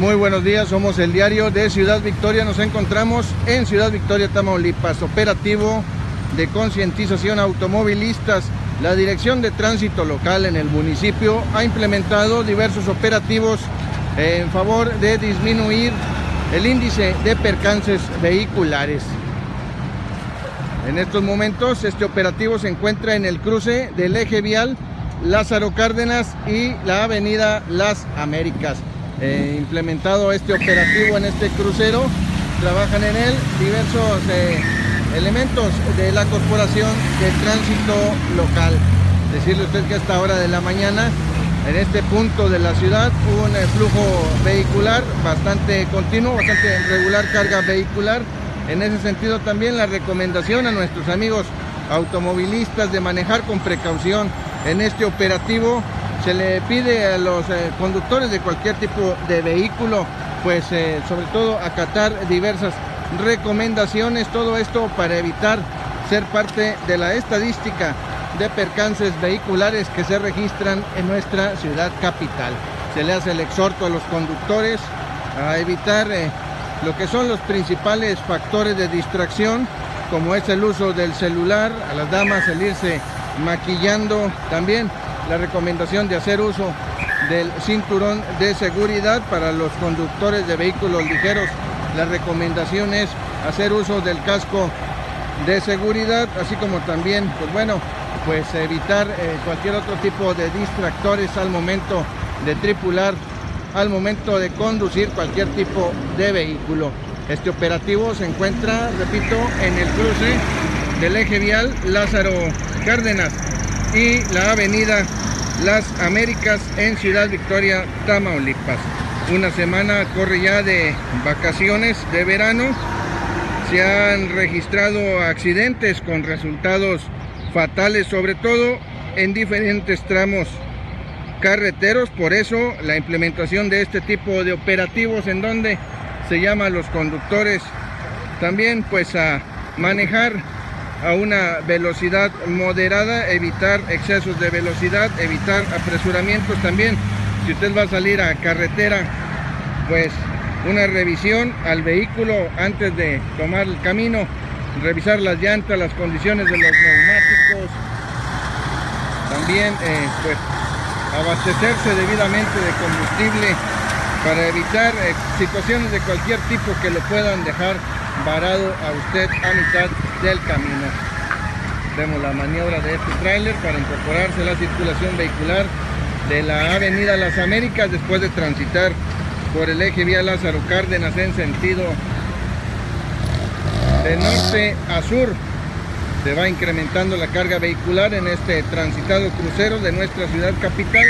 Muy buenos días, somos el diario de Ciudad Victoria. Nos encontramos en Ciudad Victoria, Tamaulipas, operativo de concientización automovilistas. La Dirección de Tránsito Local en el municipio ha implementado diversos operativos en favor de disminuir el índice de percances vehiculares. En estos momentos este operativo se encuentra en el cruce del eje vial Lázaro Cárdenas y la avenida Las Américas. Eh, implementado este operativo en este crucero, trabajan en él diversos eh, elementos de la Corporación de Tránsito Local. Decirle usted que a esta hora de la mañana, en este punto de la ciudad, hubo un eh, flujo vehicular bastante continuo, bastante regular carga vehicular. En ese sentido también la recomendación a nuestros amigos automovilistas de manejar con precaución en este operativo se le pide a los eh, conductores de cualquier tipo de vehículo, pues eh, sobre todo acatar diversas recomendaciones, todo esto para evitar ser parte de la estadística de percances vehiculares que se registran en nuestra ciudad capital. Se le hace el exhorto a los conductores a evitar eh, lo que son los principales factores de distracción, como es el uso del celular, a las damas el irse maquillando también la recomendación de hacer uso del cinturón de seguridad para los conductores de vehículos ligeros. La recomendación es hacer uso del casco de seguridad, así como también, pues bueno, pues evitar eh, cualquier otro tipo de distractores al momento de tripular, al momento de conducir cualquier tipo de vehículo. Este operativo se encuentra, repito, en el cruce del eje vial Lázaro Cárdenas y la avenida Las Américas en Ciudad Victoria, Tamaulipas. Una semana corre ya de vacaciones de verano. Se han registrado accidentes con resultados fatales, sobre todo en diferentes tramos carreteros. Por eso la implementación de este tipo de operativos en donde se llama a los conductores también pues a manejar a una velocidad moderada, evitar excesos de velocidad, evitar apresuramientos también. Si usted va a salir a carretera, pues una revisión al vehículo antes de tomar el camino, revisar las llantas, las condiciones de los neumáticos, también eh, pues abastecerse debidamente de combustible para evitar eh, situaciones de cualquier tipo que lo puedan dejar varado a usted a mitad del camino. Vemos la maniobra de este tráiler para incorporarse a la circulación vehicular de la avenida Las Américas después de transitar por el eje vía Lázaro Cárdenas en sentido de norte a sur. Se va incrementando la carga vehicular en este transitado crucero de nuestra ciudad capital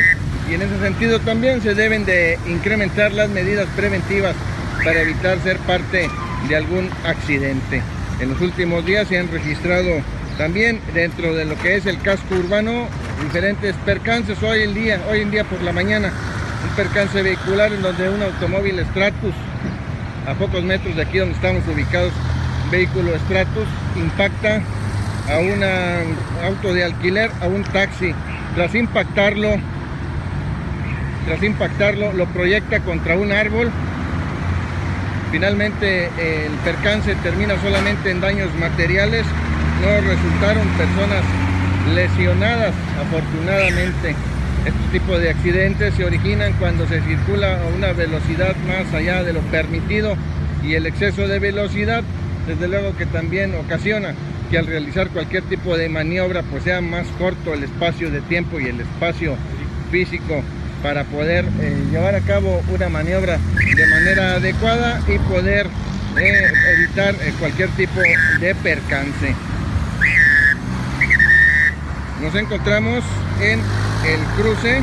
y en ese sentido también se deben de incrementar las medidas preventivas para evitar ser parte de algún accidente. En los últimos días se han registrado también dentro de lo que es el casco urbano diferentes percances hoy en día, hoy en día por la mañana, un percance vehicular en donde un automóvil Stratus a pocos metros de aquí donde estamos ubicados, vehículo Stratus impacta a un auto de alquiler, a un taxi. Tras impactarlo, tras impactarlo, lo proyecta contra un árbol Finalmente el percance termina solamente en daños materiales, no resultaron personas lesionadas afortunadamente. Este tipo de accidentes se originan cuando se circula a una velocidad más allá de lo permitido y el exceso de velocidad desde luego que también ocasiona que al realizar cualquier tipo de maniobra pues sea más corto el espacio de tiempo y el espacio físico para poder eh, llevar a cabo una maniobra de manera adecuada y poder eh, evitar eh, cualquier tipo de percance. Nos encontramos en el cruce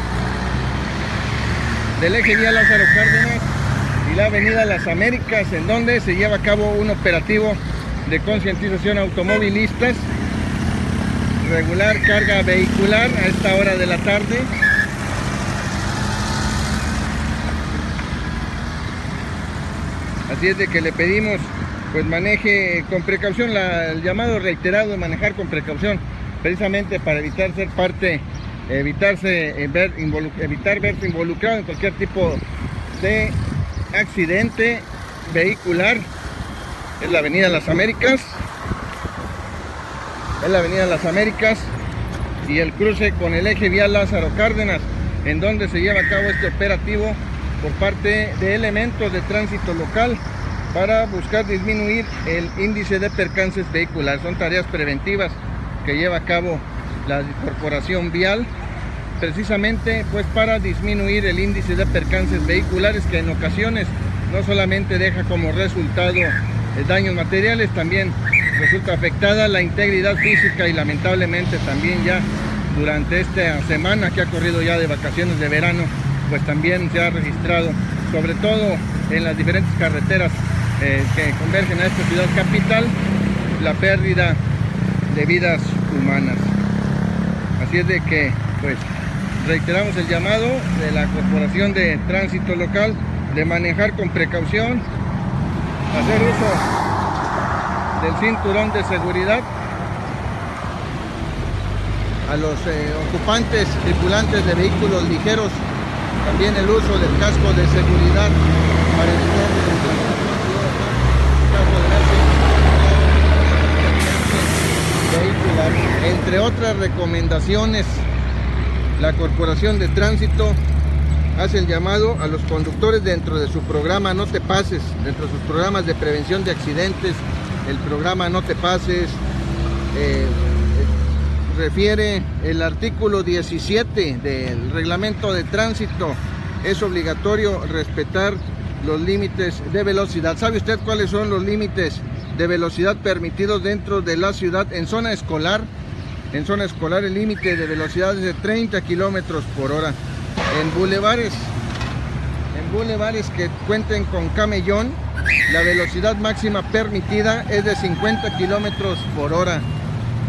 del eje vial Lázaro Cárdenas y la avenida Las Américas en donde se lleva a cabo un operativo de concientización automovilistas regular carga vehicular a esta hora de la tarde Así es de que le pedimos pues maneje con precaución, el llamado reiterado de manejar con precaución, precisamente para evitar ser parte, evitarse, eh, ver, evitar verse involucrado en cualquier tipo de accidente vehicular. Es la avenida Las Américas. Es la avenida Las Américas y el cruce con el eje vial Lázaro Cárdenas, en donde se lleva a cabo este operativo por parte de elementos de tránsito local para buscar disminuir el índice de percances vehiculares. Son tareas preventivas que lleva a cabo la Corporación Vial precisamente pues para disminuir el índice de percances vehiculares que en ocasiones no solamente deja como resultado eh, daños materiales, también resulta afectada la integridad física y lamentablemente también ya durante esta semana que ha corrido ya de vacaciones de verano, pues también se ha registrado, sobre todo en las diferentes carreteras eh, que convergen a esta ciudad capital, la pérdida de vidas humanas. Así es de que, pues, reiteramos el llamado de la Corporación de Tránsito Local de manejar con precaución, hacer uso del cinturón de seguridad a los eh, ocupantes, tripulantes de vehículos ligeros, también el uso del casco de seguridad para el vehicular. Entre otras recomendaciones, la Corporación de Tránsito hace el llamado a los conductores dentro de su programa No Te Pases, dentro de sus programas de prevención de accidentes, el programa No Te Pases, eh, refiere el artículo 17 del reglamento de tránsito, es obligatorio respetar los límites de velocidad. ¿Sabe usted cuáles son los límites de velocidad permitidos dentro de la ciudad en zona escolar? En zona escolar el límite de velocidad es de 30 kilómetros por hora. En bulevares, en bulevares que cuenten con camellón, la velocidad máxima permitida es de 50 kilómetros por hora.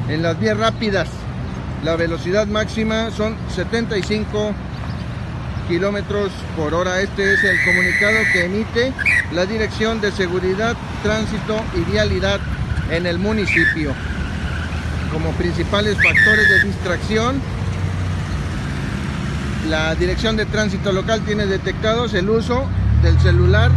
En las vías rápidas, la velocidad máxima son 75 kilómetros por hora. Este es el comunicado que emite la Dirección de Seguridad, Tránsito y Vialidad en el municipio. Como principales factores de distracción, la Dirección de Tránsito Local tiene detectados el uso del celular,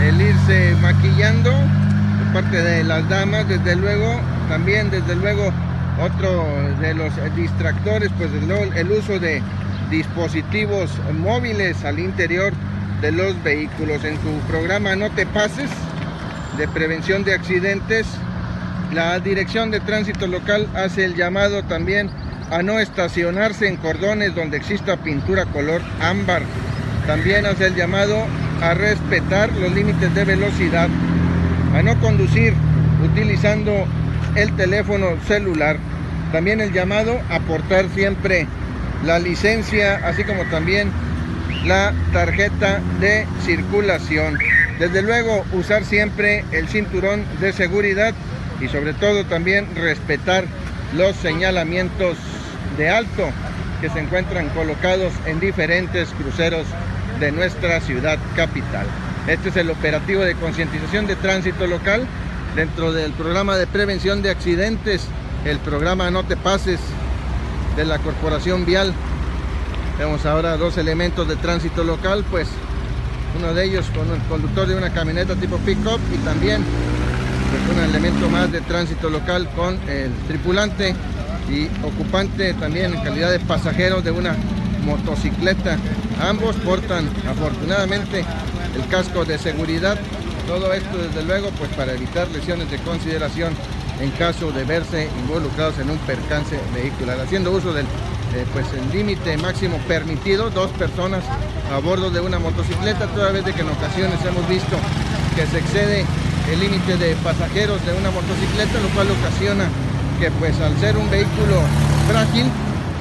el irse maquillando por parte de las damas, desde luego, también desde luego otro de los distractores, pues el uso de dispositivos móviles al interior de los vehículos. En su programa No te pases de prevención de accidentes, la Dirección de Tránsito Local hace el llamado también a no estacionarse en cordones donde exista pintura color ámbar. También hace el llamado a respetar los límites de velocidad, a no conducir utilizando el teléfono celular. También el llamado a siempre la licencia, así como también la tarjeta de circulación. Desde luego, usar siempre el cinturón de seguridad y sobre todo también respetar los señalamientos de alto que se encuentran colocados en diferentes cruceros de nuestra ciudad capital. Este es el operativo de concientización de tránsito local dentro del programa de prevención de accidentes, el programa No Te Pases de la Corporación Vial. Vemos ahora dos elementos de tránsito local, pues uno de ellos con el conductor de una camioneta tipo pick-up y también pues, un elemento más de tránsito local con el tripulante y ocupante también en calidad de pasajeros de una motocicleta. Ambos portan afortunadamente el casco de seguridad. Todo esto desde luego pues para evitar lesiones de consideración en caso de verse involucrados en un percance vehicular, haciendo uso del eh, pues límite máximo permitido, dos personas a bordo de una motocicleta, toda vez de que en ocasiones hemos visto que se excede el límite de pasajeros de una motocicleta, lo cual ocasiona que pues al ser un vehículo frágil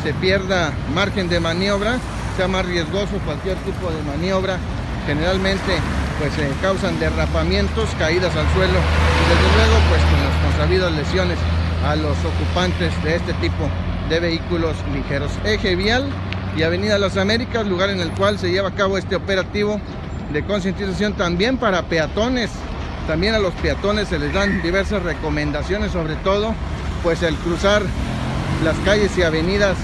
se pierda margen de maniobra, sea más riesgoso cualquier tipo de maniobra, generalmente pues se causan derrapamientos, caídas al suelo y desde luego pues con las consabidas lesiones a los ocupantes de este tipo de vehículos ligeros. Eje vial y Avenida Las Américas, lugar en el cual se lleva a cabo este operativo de concientización también para peatones. También a los peatones se les dan diversas recomendaciones, sobre todo pues el cruzar las calles y avenidas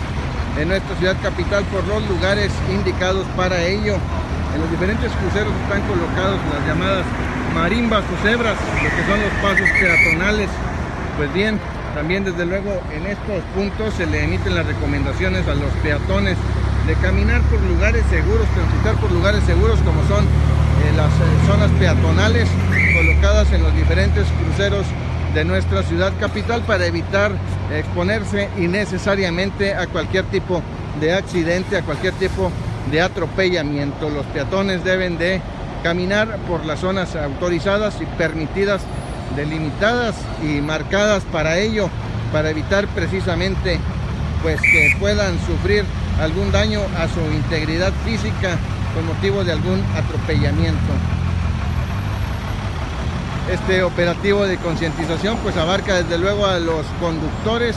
de nuestra ciudad capital por los lugares indicados para ello. En los diferentes cruceros están colocados las llamadas marimbas o cebras, lo que son los pasos peatonales. Pues bien, también desde luego en estos puntos se le emiten las recomendaciones a los peatones de caminar por lugares seguros, transitar por lugares seguros como son eh, las eh, zonas peatonales colocadas en los diferentes cruceros de nuestra ciudad capital para evitar exponerse innecesariamente a cualquier tipo de accidente, a cualquier tipo de atropellamiento. Los peatones deben de caminar por las zonas autorizadas y permitidas, delimitadas y marcadas para ello, para evitar precisamente pues que puedan sufrir algún daño a su integridad física con motivo de algún atropellamiento. Este operativo de concientización pues abarca desde luego a los conductores,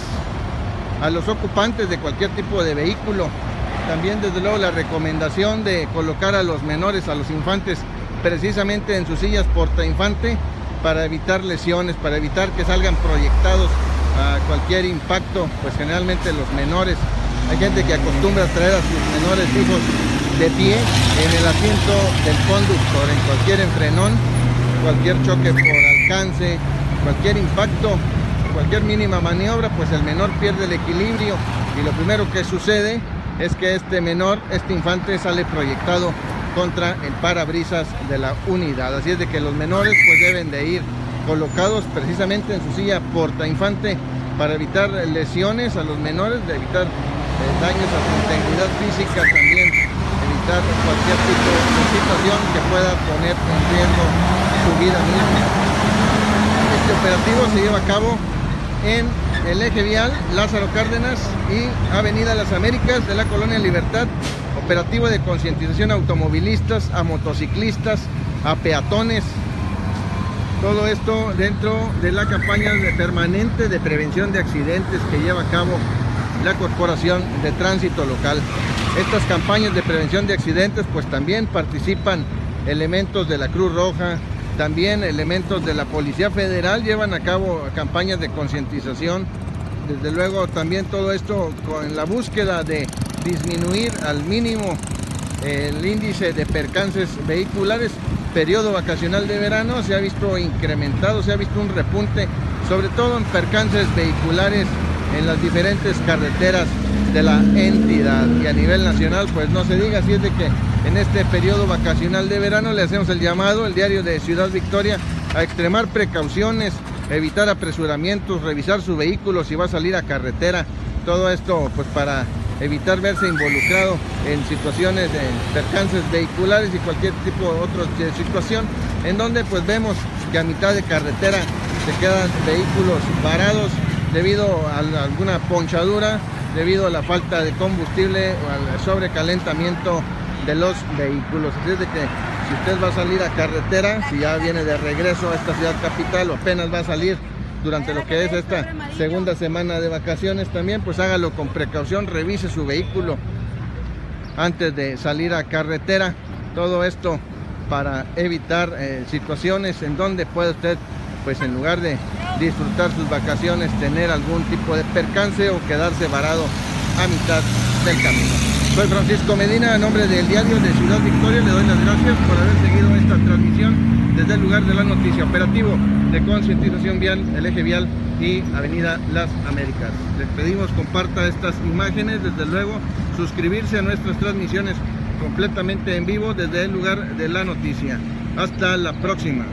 a los ocupantes de cualquier tipo de vehículo, también desde luego la recomendación de colocar a los menores, a los infantes, precisamente en sus sillas porta infante para evitar lesiones, para evitar que salgan proyectados a cualquier impacto, pues generalmente los menores. Hay gente que acostumbra a traer a sus menores hijos de pie en el asiento del conductor, en cualquier enfrenón cualquier choque por alcance, cualquier impacto, cualquier mínima maniobra, pues el menor pierde el equilibrio y lo primero que sucede es que este menor, este infante sale proyectado contra el parabrisas de la unidad. Así es de que los menores pues deben de ir colocados precisamente en su silla porta infante para evitar lesiones a los menores, de evitar eh, daños a su integridad física también, evitar cualquier tipo de situación que pueda poner en riesgo vida misma. Este operativo se lleva a cabo en el eje vial Lázaro Cárdenas y Avenida Las Américas de la Colonia Libertad. Operativo de concientización a automovilistas, a motociclistas, a peatones. Todo esto dentro de la campaña permanente de prevención de accidentes que lleva a cabo la Corporación de Tránsito Local. Estas campañas de prevención de accidentes pues también participan elementos de la Cruz Roja, también elementos de la Policía Federal llevan a cabo campañas de concientización. Desde luego también todo esto con la búsqueda de disminuir al mínimo el índice de percances vehiculares. Periodo vacacional de verano se ha visto incrementado, se ha visto un repunte, sobre todo en percances vehiculares en las diferentes carreteras de la entidad y a nivel nacional pues no se diga si es de que en este periodo vacacional de verano le hacemos el llamado, el diario de Ciudad Victoria, a extremar precauciones, evitar apresuramientos, revisar su vehículo si va a salir a carretera, todo esto pues para evitar verse involucrado en situaciones de percances vehiculares y cualquier tipo de otra situación en donde pues vemos que a mitad de carretera se quedan vehículos parados debido a alguna ponchadura, debido a la falta de combustible o al sobrecalentamiento de los vehículos. Así es de que si usted va a salir a carretera, si ya viene de regreso a esta ciudad capital o apenas va a salir durante lo que es esta segunda semana de vacaciones también, pues hágalo con precaución, revise su vehículo antes de salir a carretera. Todo esto para evitar eh, situaciones en donde puede usted, pues en lugar de disfrutar sus vacaciones, tener algún tipo de percance o quedarse varado a mitad del camino. Soy Francisco Medina, en nombre del diario de Ciudad Victoria, le doy las gracias por haber seguido esta transmisión desde el lugar de la noticia operativo de concientización vial, el eje vial y Avenida Las Américas. Les pedimos comparta estas imágenes, desde luego suscribirse a nuestras transmisiones completamente en vivo desde el lugar de la noticia. Hasta la próxima.